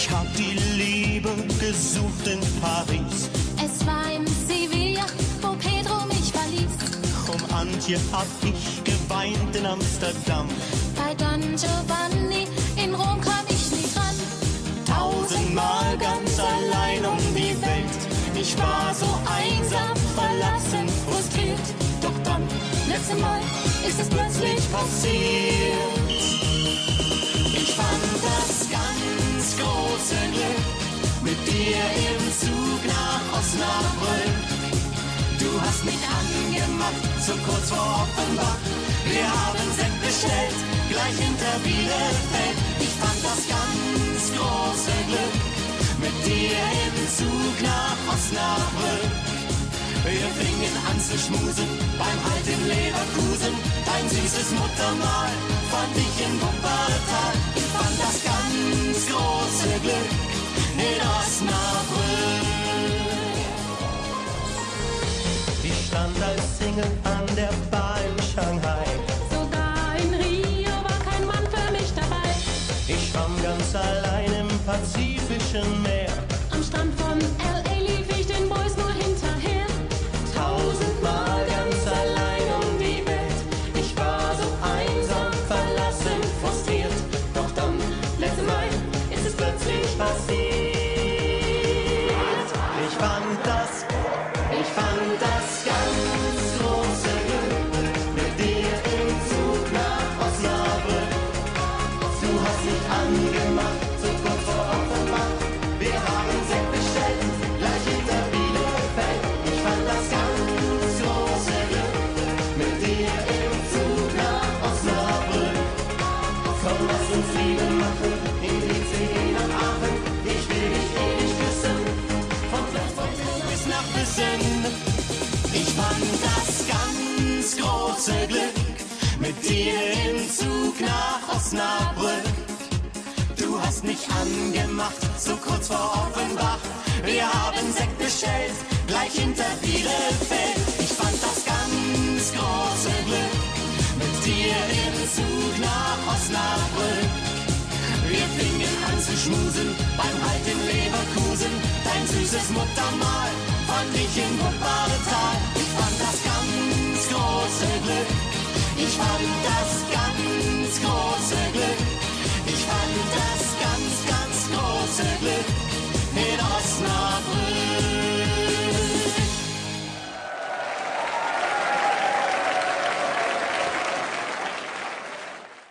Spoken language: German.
Ich hab die Liebe gesucht in Paris. Es war in Sevilla, wo Pedro mich verließ. Um Antje hab ich geweint in Amsterdam. Bei Don Giovanni in Rom kam ich nie dran. Tausendmal ganz allein um die Welt. Ich war so einsam, verlassen, frustriert. Doch dann, letzte Mal, ist es plötzlich passiert. Mit dir im Zug nach Osnabrück. Du hast mich angemacht, so kurz vor Offenbach. Wir haben Sekt bestellt, gleich hinter Bielefeld. Ich fand das ganz große Glück mit dir im Zug nach Osnabrück. Wir fingen an zu schmusen beim Halt in Leverkusen. Dein süßes Muttermal fand ich in Wuppertal. Ich fand das ganz große Glück Single an der Bar in Shanghai. Sogar in Rio war kein Mann für mich dabei. Ich schwamm ganz allein im Pazifischen Meer. Große Glück mit dir im Zug nach Osnabrück. Du hast mich angemacht, so kurz vor Offenbach. Wir haben Sekt bestellt, gleich hinter Bielefeld. Ich fand das ganz große Glück mit dir im Zug nach Osnabrück. Wir fingen an zu schmusen beim in Leverkusen. Dein süßes Muttermal fand ich in Wuppertal. Charlie.